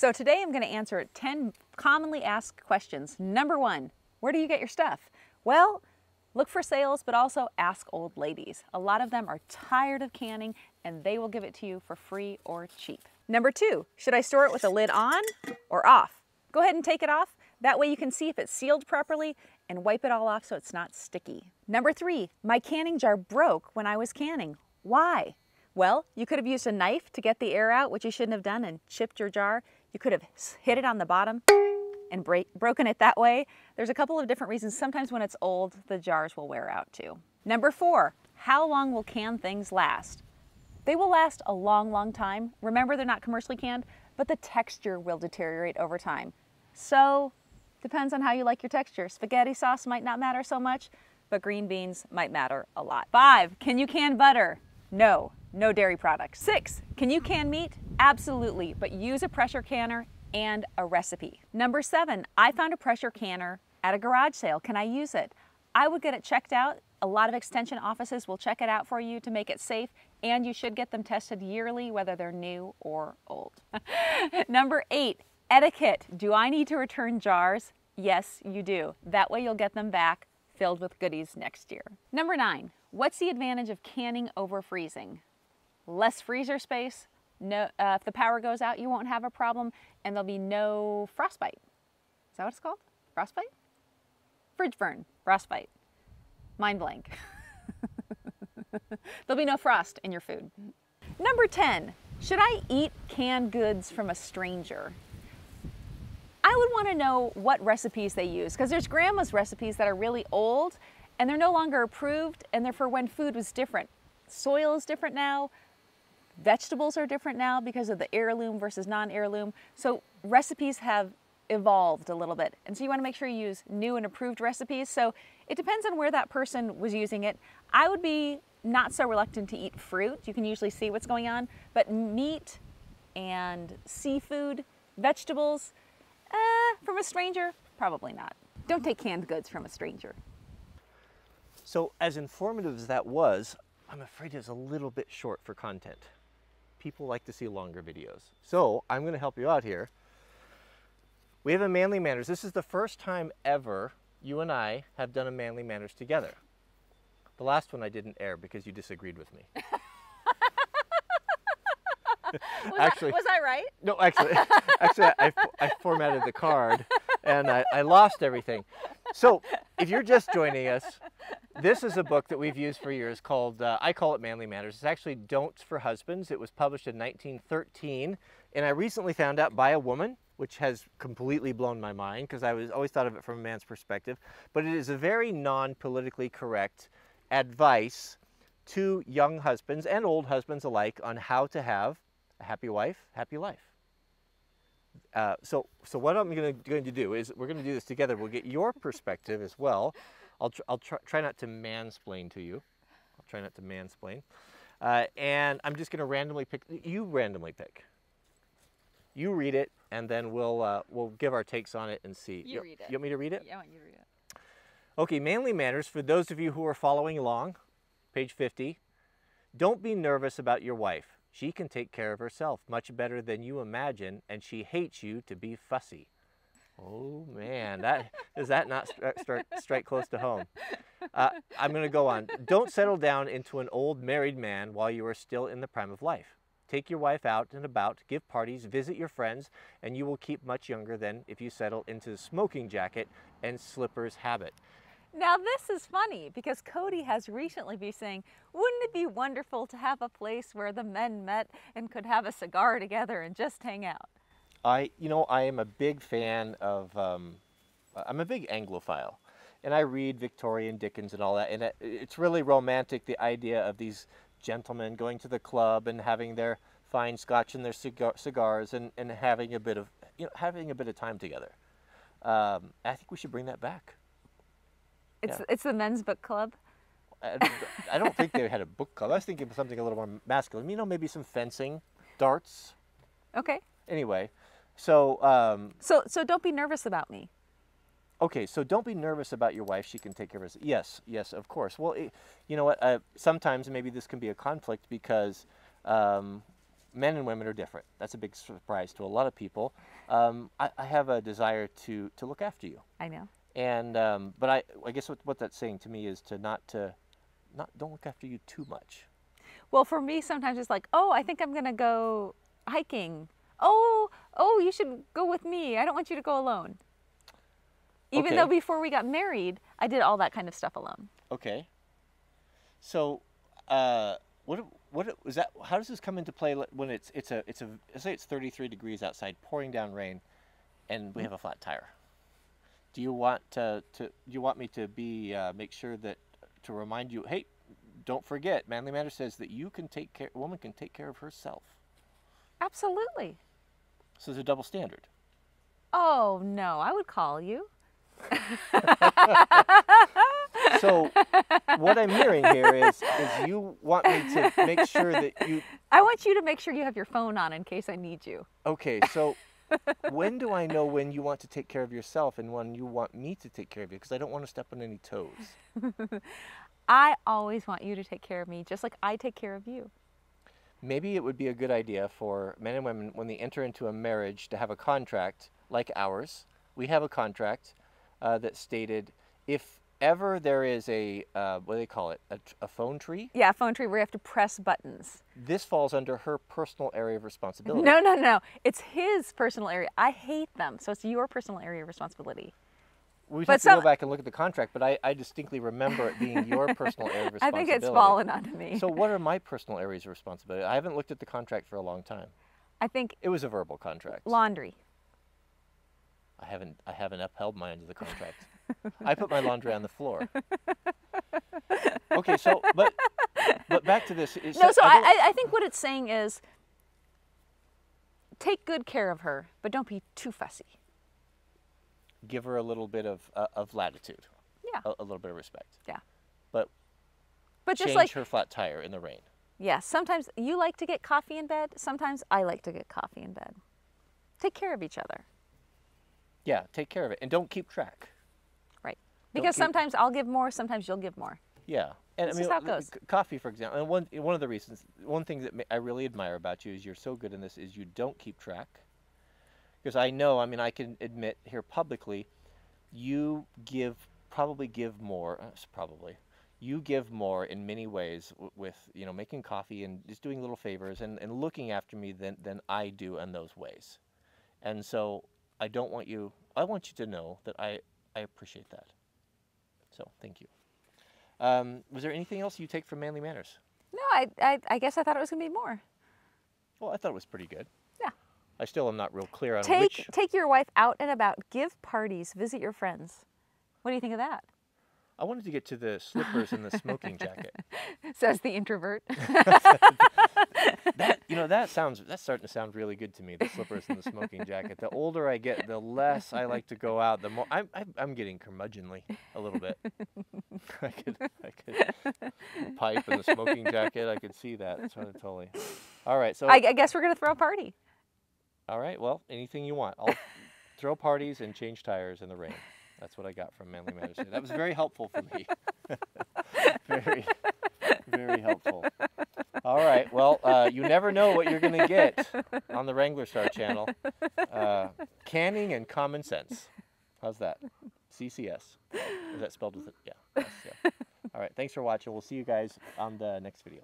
So today I'm going to answer 10 commonly asked questions. Number one, where do you get your stuff? Well, look for sales, but also ask old ladies. A lot of them are tired of canning and they will give it to you for free or cheap. Number two, should I store it with the lid on or off? Go ahead and take it off. That way you can see if it's sealed properly and wipe it all off so it's not sticky. Number three, my canning jar broke when I was canning. Why? Well, you could have used a knife to get the air out, which you shouldn't have done, and chipped your jar. You could have hit it on the bottom and break, broken it that way. There's a couple of different reasons. Sometimes when it's old, the jars will wear out too. Number four, how long will canned things last? They will last a long, long time. Remember, they're not commercially canned, but the texture will deteriorate over time. So, depends on how you like your texture. Spaghetti sauce might not matter so much, but green beans might matter a lot. Five, can you can butter? No, no dairy products. Six, can you can meat? Absolutely, but use a pressure canner and a recipe. Number seven, I found a pressure canner at a garage sale. Can I use it? I would get it checked out. A lot of extension offices will check it out for you to make it safe, and you should get them tested yearly, whether they're new or old. Number eight, etiquette. Do I need to return jars? Yes, you do. That way you'll get them back filled with goodies next year. Number nine, what's the advantage of canning over freezing? Less freezer space. No, uh, if the power goes out, you won't have a problem, and there'll be no frostbite. Is that what it's called? Frostbite? Fridge burn, frostbite. Mind blank. There'll be no frost in your food. Number 10, should I eat canned goods from a stranger? I would want to know what recipes they use because there's grandma's recipes that are really old and they're no longer approved and they're for when food was different. Soil is different now. Vegetables are different now because of the heirloom versus non-heirloom. So recipes have evolved a little bit. And so you want to make sure you use new and approved recipes. So it depends on where that person was using it. I would be not so reluctant to eat fruit. You can usually see what's going on. But meat and seafood, vegetables, uh, from a stranger, probably not. Don't take canned goods from a stranger. So as informative as that was, I'm afraid it's a little bit short for content. People like to see longer videos. So I'm going to help you out here. We have a Manly Manners. This is the first time ever you and I have done a Manly Manners together. The last one I didn't air because you disagreed with me. was, actually, I, was I right? No, actually, actually, I, I formatted the card and I, I lost everything. So, if you're just joining us, this is a book that we've used for years called, uh, I call it Manly Manners. It's actually Don'ts for Husbands. It was published in 1913, and I recently found out by a woman, which has completely blown my mind because I was always thought of it from a man's perspective. But it is a very non-politically correct advice to young husbands and old husbands alike on how to have a happy wife, happy life. Uh, so, so what I'm gonna, going to do is we're going to do this together. We'll get your perspective as well. I'll, tr I'll tr try not to mansplain to you. I'll try not to mansplain. Uh, and I'm just going to randomly pick, you randomly pick. You read it, and then we'll, uh, we'll give our takes on it and see. You, you read it. You want me to read it? Yeah, I want you to read it. Okay, Manly Manners, for those of you who are following along, page 50. Don't be nervous about your wife. She can take care of herself much better than you imagine, and she hates you to be fussy. Oh man, that does that not start, strike close to home? Uh, I'm going to go on. Don't settle down into an old married man while you are still in the prime of life. Take your wife out and about, give parties, visit your friends, and you will keep much younger than if you settle into the smoking jacket and slippers habit. Now this is funny because Cody has recently been saying, wouldn't it be wonderful to have a place where the men met and could have a cigar together and just hang out? I, you know, I am a big fan of, um, I'm a big Anglophile. And I read Victorian Dickens and all that. And it, it's really romantic, the idea of these gentlemen going to the club and having their fine scotch and their cigar, cigars and, and having a bit of, you know, having a bit of time together. Um, I think we should bring that back. It's yeah. it's the men's book club. I, I don't think they had a book club. I was thinking of something a little more masculine. You know, maybe some fencing, darts. Okay. Anyway, so um, so so don't be nervous about me. Okay, so don't be nervous about your wife. She can take care of us. Yes, yes, of course. Well, it, you know what? Uh, sometimes maybe this can be a conflict because um, men and women are different. That's a big surprise to a lot of people. Um, I, I have a desire to to look after you, I know. and um, but I I guess what, what that's saying to me is to not to not don't look after you too much. Well, for me, sometimes it's like, oh, I think I'm gonna go hiking. Oh, oh, you should go with me. I don't want you to go alone. Even Okay. though before we got married, I did all that kind of stuff alone. Okay. So, uh, what what was that? How does this come into play when it's it's a it's a let's say it's 33 degrees outside, pouring down rain, and we have a flat tire? Do you want to, to do you want me to be uh, make sure that to remind you, hey, don't forget, Manly Matter says that you can take care, a woman can take care of herself. Absolutely. So there's a double standard. Oh no, I would call you. So what I'm hearing here is is you want me to make sure that you I want you to make sure you have your phone on in case I need you. Okay, so when do I know when you want to take care of yourself and when you want me to take care of you? Because I don't want to step on any toes. I always want you to take care of me just like I take care of you. Maybe it would be a good idea for men and women when they enter into a marriage to have a contract like ours. We have a contract uh, that stated if ever there is a, uh, what do they call it, a phone tree, Yeah, a phone tree where you have to press buttons. this falls under her personal area of responsibility. No, no, no. It's his personal area. I hate them. So it's your personal area of responsibility. But have to go back and look at the contract, but I, I distinctly remember it being your personal area of I responsibility. think it's fallen onto me. So what are my personal areas of responsibility? I haven't looked at the contract for a long time. I think It was a verbal contract. laundry. I haven't I haven't upheld my end of the contract. I put my laundry on the floor. Okay, so but but back to this. No, so I I, I, I think what it's saying is take good care of her, but don't be too fussy. Give her a little bit of uh, of latitude, Yeah, a, a little bit of respect. yeah. But But just change like, her flat tire in the rain. yeah, sometimes you like to get coffee in bed. Sometimes I like to get coffee in bed. Take care of each other, Yeah, take care of it and don't keep track. right? Because keep- sometimes I'll give more, sometimes you'll give more. Yeah, and This I is mean, how it goes. coffee, for example, and one one of the reasons, one thing that I really admire about you is you're so good in this is you don't keep track. Because I know, I mean, I can admit here publicly, you give probably give more, uh, probably, you give more in many ways with you know making coffee and just doing little favors and, and looking after me than than I do in those ways, and so I don't want you. I want you to know that I I appreciate that. So thank you. Um, was there anything else you take from Manly Manners? No, I, I, I guess I thought it was going to be more. Well, I thought it was pretty good. I still am not real clear on Take, which. take your wife out and about, give parties, visit your friends. What do you think of that? I wanted to get to the slippers and the smoking jacket. Says the introvert. That you know that sounds that's starting to sound really good to me. The slippers and the smoking jacket. The older I get, the less I like to go out. The more I'm I'm, I'm getting curmudgeonly a little bit. I could I could pipe and the smoking jacket. I could see that. Totally. All right. So I, I guess we're going to throw a party. All right. Well, anything you want. I'll throw parties and change tires in the rain. That's what I got from Manly Matters. That was very helpful for me. very, very helpful. All right. Well, uh, you never know what you're going to get on the Wranglerstar channel. Uh, canning and common sense. How's that? CCS. Is that spelled with it? Yeah. yeah. All right. Thanks for watching. We'll see you guys on the next video.